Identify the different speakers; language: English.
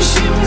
Speaker 1: wish you